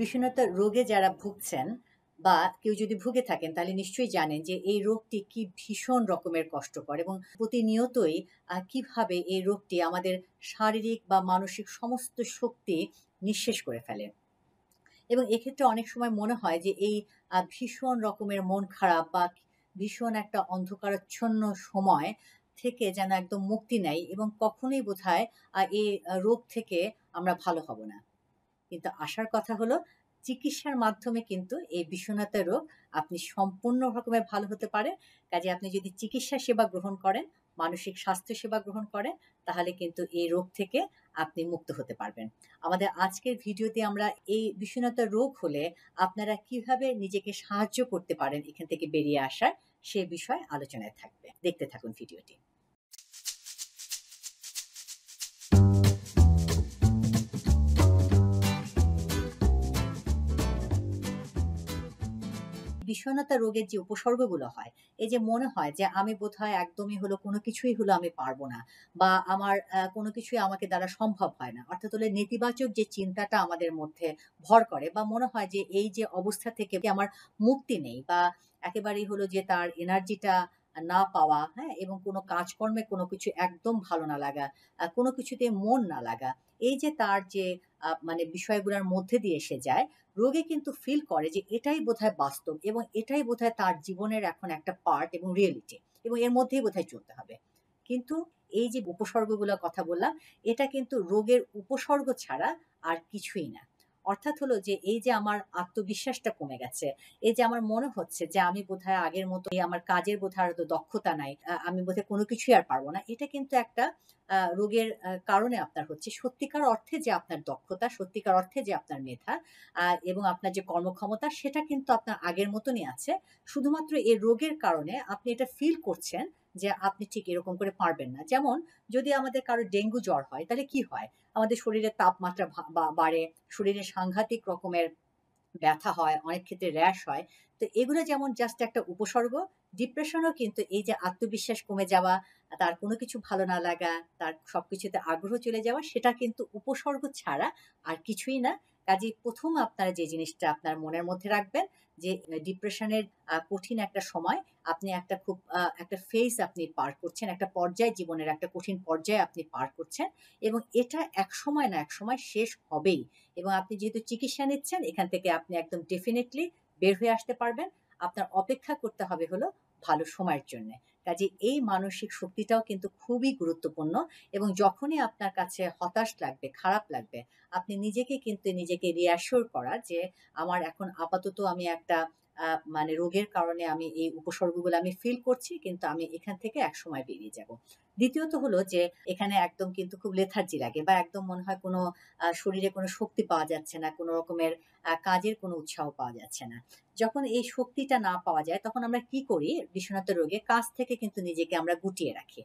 বিষণ্ণতা রোগে যারা ভুগছেন বা কেউ যদি ভুগে থাকেন, তাহলে নিশ্চয়ই জানেন যে এই রোগটি কি ভীষণ রকমের কষ্টকর এবং প্রতিনিয়তই কীভাবে এই রোগটি আমাদের শারীরিক বা মানসিক সমস্ত শক্তি নিঃশেষ করে ফেলে। এবং এক্ষেত্রে অনেক সময় মনে হয় যে এই ভীষণ রকমের মন খারাপ বা ভীষণ একটা অন্ধকারাচ্ছন্ন সময় থেকে যেন একদম মুক্তি নেয় এবং কখনোই বোধ হয় এই রোগ থেকে আমরা ভালো হব না। কিন্তু আসার কথা হলো, চিকিৎসার মাধ্যমে কিন্তু এই বিষণ্ণতা রোগ আপনি সম্পূর্ণ রকমের ভালো হতে পারে কাজে আপনি যদি চিকিৎসা সেবা গ্রহণ করেন, মানসিক স্বাস্থ্য সেবা গ্রহণ করেন, তাহলে কিন্তু এই রোগ থেকে আপনি মুক্ত হতে পারবেন। আমাদের আজকের ভিডিওতে আমরা এই বিষণ্ণতা রোগ হলে আপনারা কীভাবে নিজেকে সাহায্য করতে পারেন এখান থেকে বেরিয়ে আসার, সে বিষয়ে আলোচনায় থাকবে। দেখতে থাকুন ভিডিওটি। বিষণ্ণতা রোগের যে উপসর্গগুলো হয়, এই যে মনে হয় যে আমি বোধহয় একদমই হলো কোনো কিছুই হলো আমি পারব না বা আমার কোনো কিছুই আমাকে দ্বারা সম্ভব হয় না। অর্থাৎ হলে নেতিবাচক যে চিন্তাটা আমাদের মধ্যে ভর করে বা মনে হয় যে এই যে অবস্থা থেকে আমার মুক্তি নেই বা একেবারেই হলো যে তার এনার্জিটা না পাওয়া হ্যাঁ এবং কোনো কাজকর্মে কোনো কিছু একদম ভালো না লাগা কোনো কিছুতে মন না লাগা, এই যে তার যে মানে বিষয়গুলোর মধ্যে দিয়ে এসে যায়, রোগে কিন্তু ফিল করে যে এটাই বোধহয় বাস্তব এবং এটাই বোধহয় তার জীবনের এখন একটা পার্ট এবং রিয়েলিটি এবং এর মধ্যেই বোধহয় চলতে হবে। কিন্তু এই যে উপসর্গগুলোর কথা বললাম, এটা কিন্তু রোগের উপসর্গ ছাড়া আর কিছুই না। অর্থাৎ হলো যে এই যে আমার আত্মবিশ্বাসটা কমে গেছে, এই যে আমার মনে হচ্ছে যে আমি বোধহয় আগের মতো আমার কাজের বোধহয় আর তো দক্ষতা নাই আমি বোধহয় কোনো কিছুই আর পারব না, এটা কিন্তু একটা রোগের কারণে আপনার হচ্ছে। সত্যিকার অর্থে যে আপনার দক্ষতা, সত্যিকার অর্থে যে আপনার মেধা এবং আপনার যে কর্মক্ষমতা, সেটা কিন্তু আপনার আগের মতনই আছে। শুধুমাত্র এই রোগের কারণে আপনি এটা ফিল করছেন যে আপনি ঠিক এরকম করে পারবেন না। যেমন যদি আমাদের কারও ডেঙ্গু জ্বর হয়, তাহলে কি হয়? আমাদের শরীরের তাপমাত্রা বাড়ে, শরীরে সাংঘাতিক রকমের ব্যথা হয়, অনেক ক্ষেত্রে র্যাশ হয়। তো এগুলো যেমন জাস্ট একটা উপসর্গ ডিপ্রেশনও কিন্তু এই যে আত্মবিশ্বাস কমে যাওয়া, তার কোনো কিছু ভালো না লাগা, তার সবকিছুতে আগ্রহ চলে যাওয়া, সেটা কিন্তু উপসর্গ ছাড়া আর কিছুই না। কাজেই প্রথম আপনারা যে জিনিসটা আপনার মনের মধ্যে রাখবেন যে ডিপ্রেশনের কঠিন একটা সময় আপনি একটা খুব একটা ফেস আপনি পার করছেন, একটা পর্যায় জীবনের, একটা কঠিন পর্যায়ে আপনি পার করছেন এবং এটা এক সময় না এক সময় শেষ হবেই এবং আপনি যেহেতু চিকিৎসা নিচ্ছেন, এখান থেকে আপনি একদম ডেফিনেটলি বের হয়ে আসতে পারবেন। আপনার অপেক্ষা করতে হবে হলো ভালো সময়ের জন্য। কাজে এই মানসিক শক্তিটাও কিন্তু খুবই গুরুত্বপূর্ণ এবং যখনই আপনার কাছে হতাশ লাগবে, খারাপ লাগবে, আপনি নিজেকে কিন্তু নিজেকে রিয়াশোর করা যে, আমার এখন আপাতত আমি একটা মানে রোগের কারণে আমি এই উপসর্গগুলো আমি ফিল করছি, কিন্তু আমি এখান থেকে এক সময় বেরিয়ে যাব। দ্বিতীয়ত হলো যে, এখানে একদম কিন্তু খুব লেথার্জি লাগে বা একদম মনে হয় কোনো শরীরে কোনো শক্তি পাওয়া যাচ্ছে না, কোনো রকমের কাজের কোনো উৎসাহ পাওয়া যাচ্ছে না। যখন এই শক্তিটা না পাওয়া যায়, তখন আমরা কি করি? বিষণ্ণত রোগে কাজ থেকে কিন্তু নিজেকে আমরা গুটিয়ে রাখি।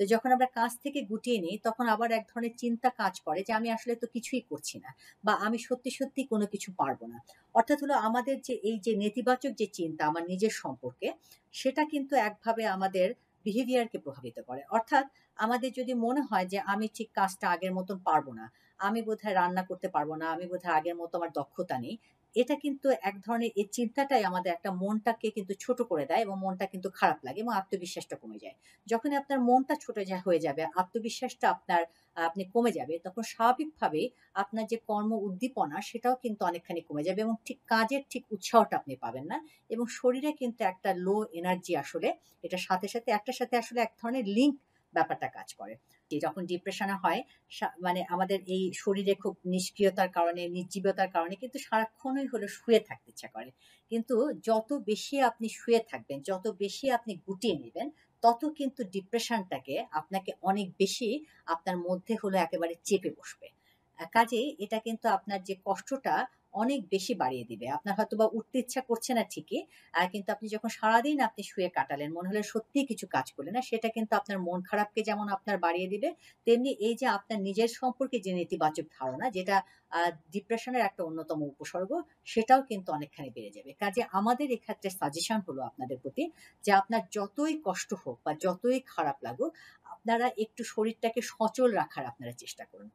তো যখন আমরা কাজ থেকে গুটিয়ে নিই, তখন আবার এক ধরনের চিন্তা কাজ করে যে আমি আসলে তো কিছুই করছি না বা আমি সত্যি সত্যি কোনো কিছু পারব না। অর্থাৎ হলো আমাদের যে এই যে নেতিবাচক যে চিন্তা আমার নিজের সম্পর্কে, সেটা কিন্তু একভাবে আমাদের বিহেভিয়ারকে প্রভাবিত করে। অর্থাৎ আমাদের যদি মনে হয় যে আমি ঠিক কাজটা আগের মতন পারব না, আমি বোধহয় রান্না করতে পারব না, আমি বোধহয় আগের মতো আমার দক্ষতা নেই এটা কিন্তু এক ধরনের এই চিন্তাটাই আমাদের একটা মনটাকে কিন্তু ছোট করে দেয় এবং মনটা কিন্তু খারাপ লাগে এবং আত্মবিশ্বাসটা কমে যায়। যখন আপনার মনটা ছোট যা হয়ে যাবে, আত্মবিশ্বাসটা আপনার, আপনি কমে যাবে, তখন স্বাভাবিকভাবেই আপনার যে কর্ম উদ্দীপনা সেটাও কিন্তু অনেকখানি কমে যাবে এবং ঠিক কাজের ঠিক উৎসাহটা আপনি পাবেন না এবং শরীরে কিন্তু একটা লো এনার্জি আসলে এটার সাথে সাথে, একটার সাথে আসলে এক ধরনের লিঙ্ক ব্যাপারটা কাজ করে। যে যখন ডিপ্রেশনে হয় মানে আমাদের এই শরীরে খুব নিষ্ক্রিয়তার কারণে, নির্জীবতার কারণে কিন্তু সারাক্ষণই হলো শুয়ে থাকতে ইচ্ছা করে। কিন্তু যত বেশি আপনি শুয়ে থাকবেন, যত বেশি আপনি গুটিয়ে নেবেন, তত কিন্তু ডিপ্রেশনটাকে আপনাকে অনেক বেশি আপনার মধ্যে হলো একেবারে চেপে বসবে। কাজেই এটা কিন্তু আপনার যে কষ্টটা অনেক বেশি বাড়িয়ে দিবে। আপনার হয়তো বা উঠতে ইচ্ছা করছে না ঠিকই কিন্তু আপনি যখন সারাদিন আপনি শুয়ে কাটালেন, মনে হলে সত্যি কিছু কাজ করলেন না সেটা কিন্তু আপনার মন খারাপকে যেমন আপনার বাড়িয়ে দিবে, তেমনি এই যে আপনার নিজের সম্পর্কে যে নেতিবাচক ধারণা, যেটা ডিপ্রেশনের একটা অন্যতম উপসর্গ, সেটাও কিন্তু অনেকখানি বেড়ে যাবে। কাজে আমাদের এক্ষেত্রে সাজেশন হলো আপনাদের প্রতি যে আপনার যতই কষ্ট হোক বা যতই খারাপ লাগুক, আপনারা একটু শরীরটাকে সচল রাখার আপনারা চেষ্টা করুন।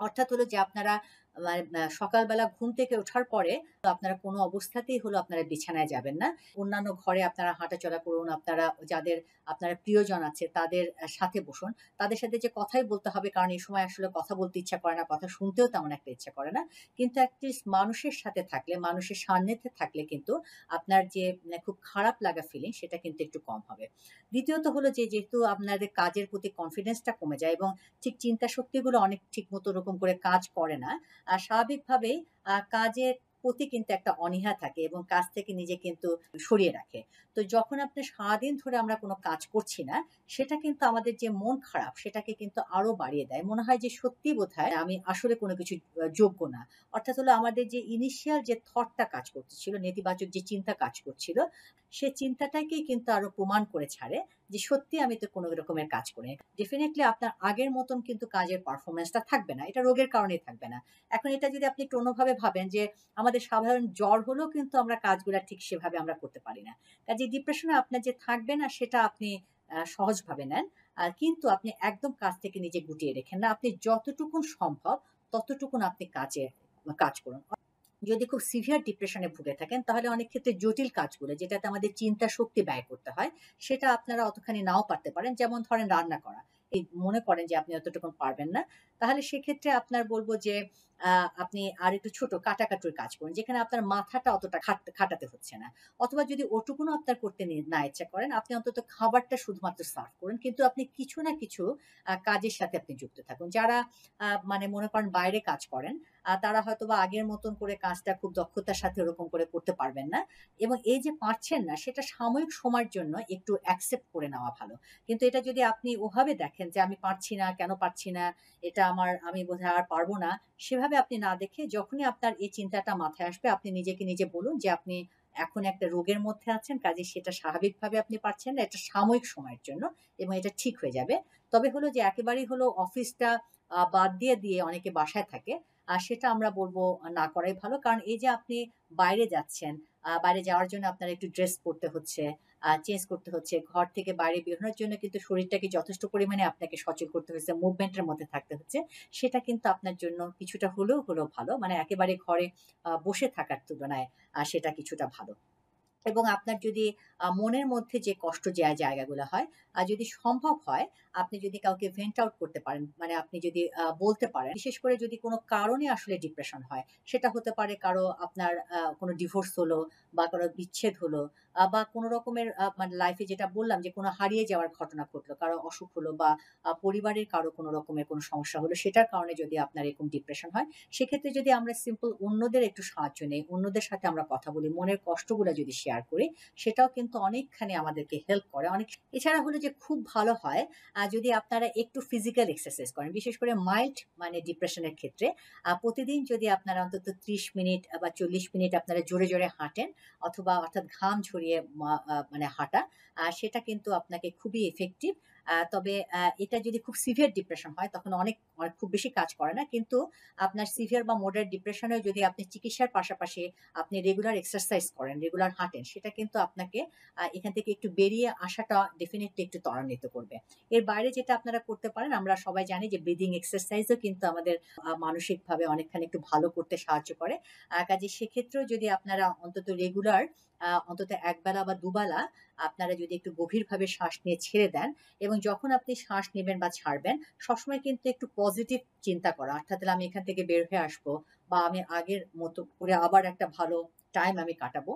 অর্থাৎ হলো যে আপনারা মানে সকালবেলা ঘুম থেকে ওঠার পরে আপনারা কোনো অবস্থাতেই হলো আপনারা বিছানায় যাবেন না। অন্যান্য ঘরে আপনারা হাঁটাচলা করুন, আপনারা যাদের আপনার প্রিয়জন আছে তাদের সাথে বসুন। তাদের সাথে যে কথাই বলতে হবে কারণ এই সময় আসলে কথা বলতে ইচ্ছা করে না, কথা শুনতেও তেমন একটা ইচ্ছা করে না। কিন্তু এটলিস্ট মানুষের সাথে থাকলে, মানুষের সান্নিধ্যে থাকলে কিন্তু আপনার যে মানে খুব খারাপ লাগা ফিলিং সেটা কিন্তু একটু কম হবে। দ্বিতীয়ত হলো যে যেহেতু আপনাদের কাজের প্রতি কনফিডেন্সটা কমে যায় এবং ঠিক চিন্তা শক্তিগুলো অনেক ঠিক মতো ওরকম করে কাজ করে না। স্বাভাবিকভাবেই কাজের প্রতি কিন্তু একটা অনীহা থাকে এবং কাজ থেকে নিজে কিন্তু সরিয়ে রাখে। তো যখন আপনি সারাদিন ধরে আমরা কোনো কাজ করছি না, সেটা কিন্তু আমাদের যে মন খারাপ সেটাকে কিন্তু আরও বাড়িয়ে দেয়। মনে হয় যে সত্যিই বোধহয় আমি আসলে কোনো কিছু যোগ্য না। অর্থাৎ হলো আমাদের যে ইনিশিয়াল যে থটটা কাজ করতেছিল, নেতিবাচক যে চিন্তা কাজ করছিল, সে চিন্তাটাকেই কিন্তু আরও প্রমাণ করে ছাড়ে যে সত্যি আমি তো কোনো রকমের কাজ করি। ডেফিনিটলি আপনার আগের মতন কিন্তু কাজের পারফরম্যান্সটা থাকবে না। এটা রোগের কারণেই থাকবে না। এখন এটা যদি আপনি একটু অন্যভাবে ভাবেন যে আমাদের সাধারণ জ্বর হলেও কিন্তু আমরা কাজগুলা ঠিক সেভাবে আমরা করতে পারি না। কাজেই ডিপ্রেশনে আপনার যে থাকবে না সেটা আপনি সহজভাবে নেন। আ কিন্তু আপনি একদম কাজ থেকে নিজে গুটিয়ে রেখেন না। আপনি যতটুকুন সম্ভব ততটুকুন আপনি কাজে, কাজ করুন। যদি খুব সিভিয়ার ডিপ্রেশনে ভুগে থাকেন তাহলে অনেক ক্ষেত্রে জটিল কাজগুলো যেটাতে আমাদের চিন্তা শক্তি ব্যয় করতে হয়, সেটা আপনারা অতখানি নাও পারতে পারেন। যেমন ধরেন রান্না করা। মনে করেন যে আপনি অতটুকুন পারবেন না। তাহলে সেক্ষেত্রে আপনার বলব যে আপনি আরেকটু ছোট কাটাকাটির কাজ করুন। যেখানে আপনার মাথাটা অতটা খাটাতে হচ্ছে না। অথবা যদি ওটুকুনও আপনার করতে না ইচ্ছা করেন, আপনি অন্তত খাবারটা শুধুমাত্র সার্ভ করুন। কিন্তু আপনি কিছু না কিছু কাজের সাথে আপনি যুক্ত থাকুন। যারা মানে মনে করেন বাইরে কাজ করেন, তারা হয়তোবা আগের মতন করে কাজটা খুব দক্ষতার সাথে ওরকম করে করতে পারবেন না। এবং এই যে পারছেন না সেটা সাময়িক সময়ের জন্য একটু অ্যাকসেপ্ট করে নেওয়া ভালো। কিন্তু এটা যদি আপনি ওভাবে দেখেন যে আমি পারছি না, কেন পারছি না, এটা আমার আমি বোধহয় আর পারব না। সেভাবে আপনি না দেখে যখনই আপনার এই চিন্তাটা মাথায় আসবে আপনি নিজেকে নিজে বলুন যে আপনি এখন একটা রোগের মধ্যে আছেন, কাজে সেটা স্বাভাবিকভাবে আপনি পারছেন না। এটা সাময়িক সময়ের জন্য এবং এটা ঠিক হয়ে যাবে। তবে হলো যে একেবারেই হলো অফিসটা বাদ দিয়ে, দিয়ে অনেকে বাসায় থাকে। আর সেটা আমরা বলব না করাই ভালো। কারণ এই যে আপনি বাইরে যাচ্ছেন, বাইরে যাওয়ার জন্য আপনার একটু ড্রেস পড়তে হচ্ছে, চেঞ্জ করতে হচ্ছে। ঘর থেকে বাইরে বেরোনোর জন্য কিন্তু শরীরটাকে যথেষ্ট পরিমাণে আপনাকে সচল করতে হচ্ছে, মুভমেন্টের মধ্যে থাকতে হচ্ছে। সেটা কিন্তু আপনার জন্য কিছুটা হলেও হলো ভালো। মানে একেবারে ঘরে বসে থাকার তুলনায় সেটা কিছুটা ভালো। এবং আপনার যদি মনের মধ্যে যে কষ্ট যে জায়গাগুলো হয়, আর যদি সম্ভব হয় আপনি যদি কাউকে ভেন্ট আউট করতে পারেন, মানে আপনি যদি বলতে পারেন, বিশেষ করে যদি কোনো কারণে আসলে ডিপ্রেশন হয়, সেটা হতে পারে কারও আপনার কোনো ডিভোর্স হলো বা কারও বিচ্ছেদ হলো বা কোনো রকমের মানে লাইফে যেটা বললাম যে কোনো হারিয়ে যাওয়ার ঘটনা ঘটলো, কারও অসুখ হলো বা পরিবারের কারও কোনো রকমের কোনো সমস্যা হলো, সেটার কারণে যদি আপনার এরকম ডিপ্রেশন হয়, সেক্ষেত্রে যদি আমরা সিম্পল অন্যদের একটু সাহায্য নেই, অন্যদের সাথে আমরা কথা বলি, মনের কষ্টগুলা যদি শেয়ার করি, সেটাও কিন্তু অনেকখানি আমাদেরকে হেল্প করে। অনেক এছাড়া হলো যে খুব ভালো হয় যদি আপনারা একটু ফিজিক্যাল এক্সারসাইজ করেন। বিশেষ করে মাইল্ড মানে ডিপ্রেশনের ক্ষেত্রে প্রতিদিন যদি আপনারা অন্তত ৩০ মিনিট বা ৪০ মিনিট আপনারা জোরে, জোরে হাঁটেন অথবা অর্থাৎ ঘাম ঝরিয়ে আ মানে হাঁটা, সেটা কিন্তু আপনাকে খুবই ইফেক্টিভ। তবে এটা যদি খুব সিভিয়ার ডিপ্রেশন হয় তখন অনেক খুব বেশি কাজ করে না। কিন্তু আপনার সিভিয়ার বা মডারেট ডিপ্রেশনেও যদি আপনি চিকিৎসার পাশাপাশি আপনি রেগুলার এক্সারসাইজ করেন, রেগুলার হাঁটেন, সেটা কিন্তু আপনাকে এখান থেকে একটু বেরিয়ে আসাটা ডেফিনিটলি একটু ত্বরান্বিত করবে। এর বাইরে যেটা আপনারা করতে পারেন, আমরা সবাই জানি যে ব্রিথিং এক্সারসাইজও কিন্তু আমাদের মানসিকভাবে অনেকখানি একটু ভালো করতে সাহায্য করে। কাজে সেক্ষেত্রেও যদি আপনারা অন্তত রেগুলার অন্তত একবেলা বা ২ বেলা আপনারা যদি একটু গভীরভাবে শ্বাস নিয়ে ছেড়ে দেন এবং যখন আপনি শ্বাস নেবেন বা ছাড়বেন, সবসময় কিন্তু একটু পজিটিভ চিন্তা করা। অর্থাৎ আমি এখান থেকে বের হয়ে আসব বা আমি আগের মতো করে আবার একটা ভালো টাইম আমি কাটাবো।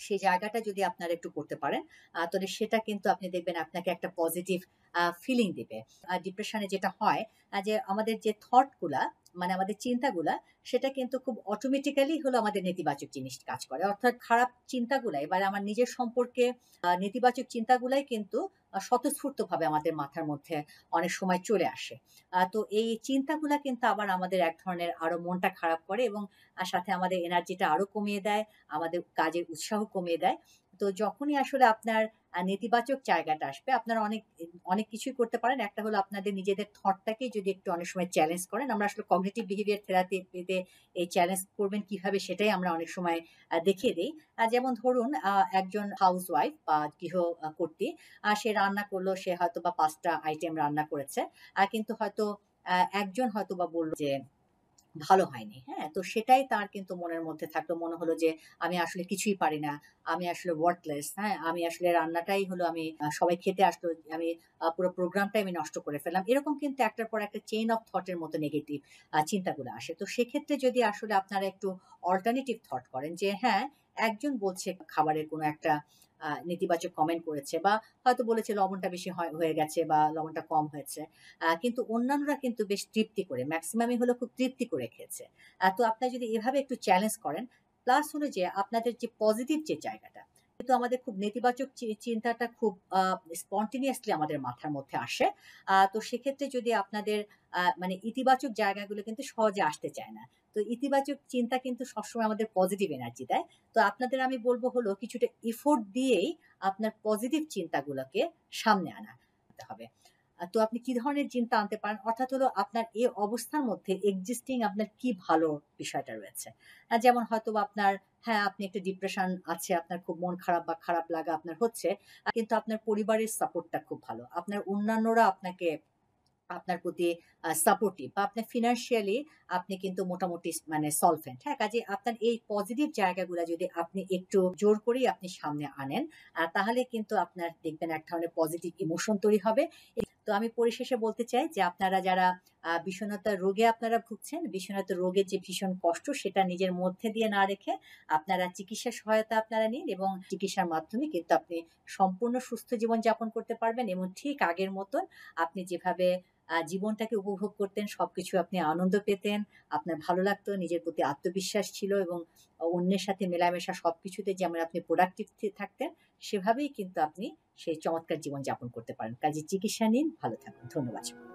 সেই জায়গাটা যদি আপনারা একটু করতে পারেন, তাহলে সেটা কিন্তু আপনি দেখবেন আপনাকে একটা পজিটিভ ফিলিং দিবে। আ ডিপ্রেশনে যেটা হয় যে আমাদের যে থটগুলা মানে আমাদের চিন্তাগুলা সেটা কিন্তু খুব অটোমেটিক্যালি হলো আমাদের নেতিবাচক জিনিস কাজ করে। অর্থাৎ খারাপ চিন্তাগুলা এবার আমার নিজের সম্পর্কে নেতিবাচক চিন্তাগুলাই কিন্তু স্বতঃস্ফূর্তভাবে আমাদের মাথার মধ্যে অনেক সময় চলে আসে। তো এই চিন্তাগুলা কিন্তু আবার আমাদের এক ধরনের আরও মনটা খারাপ করে এবং সাথে আমাদের এনার্জিটা আরও কমিয়ে দেয়, আমাদের কাজের উৎসাহ কমিয়ে দেয়। তো যখনই আসলে আপনার নেতিবাচক জায়গাটা আসবে, আপনারা অনেক অনেক কিছুই করতে পারেন। একটা হলো আপনাদের নিজেদের থটটাকে যদি একটু অনেক সময় চ্যালেঞ্জ করেন। আমরা আসলে কগনিটিভ বিহেভিয়ার থেরাপিতে এই চ্যালেঞ্জ করবেন কীভাবে সেটাই আমরা অনেক সময় দেখিয়ে দিই যেমন ধরুন একজন হাউসওয়াইফ বা গৃহ কর্ত্রী সে রান্না করল, সে হয়তো বা পাঁচটা আইটেম রান্না করেছে। কিন্তু হয়তো একজন হয়তো বা বলল যে ভালো হয়নি। হ্যাঁ? তো সেটাই তার কিন্তু মনের মধ্যে থাকল। মনে হলো যে আমি আসলে কিছুই পারি না। আমি আসলে ওয়ার্থলেস, হ্যাঁ? আমি আসলে রান্নাটাই হলো আমি সবাই খেতে আসলো। আমি পুরো প্রোগ্রামটাই আমি নষ্ট করে ফেললাম। এরকম কিন্তু একটার পর একটা চেইন অফ থট এর মতো নেগেটিভ চিন্তাগুলো আসে। তো সেক্ষেত্রে যদি আসলে আপনারা একটু অল্টারনেটিভ থট করেন যে হ্যাঁ, একজন বলছে খাবারের কোনো একটা নেতিবাচক কমেন্ট করেছে বা হয়তো বলেছে লবণটা বেশি হয়ে গেছে বা লবণটা কম হয়েছে। কিন্তু অন্যান্যরা কিন্তু বেশ তৃপ্তি করে মেক্সিমামই হলো খুব তৃপ্তি করে খেয়েছে। তো আপনারা যদি এভাবে একটু চ্যালেঞ্জ করেন, প্লাস হলো যে আপনাদের যে পজিটিভ যে জায়গাটা, কিন্তু আমাদের খুব নেতিবাচক চিন্তাটা খুব স্পন্টেনিয়াসলি আমাদের মাথার মধ্যে আসে। তো সেক্ষেত্রে যদি আপনাদের মানে ইতিবাচক জায়গাগুলো কিন্তু সহজে আসতে চায় না। তো ইতিবাচক চিন্তা কিন্তু সবসময় আমাদের পজিটিভ এনার্জি দেয়। তো আপনাদের আমি বলব হলো কিছুটা এফোর্ট দিয়েই আপনার পজিটিভ চিন্তাগুলোকে সামনে আনা হবে। তো আপনি কি ধরনের চিন্তা আনতে পারেন? অর্থাৎ হলো আপনার এই অবস্থার মধ্যে এক্সিস্টিং আপনার কি ভালো বিষয়টা রয়েছে? যেমন হয়তোবা আপনার হ্যাঁ, আপনি একটা ডিপ্রেশন আছে, আপনার খুব মন খারাপ বা খারাপ লাগা আপনার হচ্ছে। কিন্তু আপনার পরিবারের সাপোর্টটা খুব ভালো। আপনার অন্যান্যরা আপনাকে আপনার প্রতি সাপোর্টিভ বা আপনার ফিনান্সিয়ালি আপনি কিন্তু মোটামুটি মানে সলভেন্ট, হ্যাঁ? কাজেই আপনার এই পজিটিভ জায়গাগুলা যদি আপনি একটু জোর করেই আপনি সামনে আনেন, তাহলে কিন্তু আপনার দেখবেন এক ধরনের পজিটিভ ইমোশন তৈরি হবে। তো আমি পরিশেষে বলতে চাই যে আপনারা যারা আ বিষণ্ণতার রোগে আপনারা ভুগছেন, বিষণ্ণতা রোগের যে ভীষণ কষ্ট সেটা নিজের মধ্যে দিয়ে না রেখে আপনারা চিকিৎসা সহায়তা আপনারা নিন এবং চিকিৎসার মাধ্যমে কিন্তু আপনি সম্পূর্ণ সুস্থ জীবন যাপন করতে পারবেন এবং ঠিক আগের মতন আপনি যেভাবে জীবনটাকে উপভোগ করতেন, সবকিছু আপনি আনন্দ পেতেন, আপনার ভালো লাগতো, নিজের প্রতি আত্মবিশ্বাস ছিল এবং অন্যের সাথে মেলামেশা সব কিছুতে যেমন আপনি প্রোডাক্টিভ থাকতেন, সেভাবেই কিন্তু আপনি সেই চমৎকার জীবন যাপন করতে পারেন। কাজে চিকিৎসা নিন, ভালো থাকুন। ধন্যবাদ।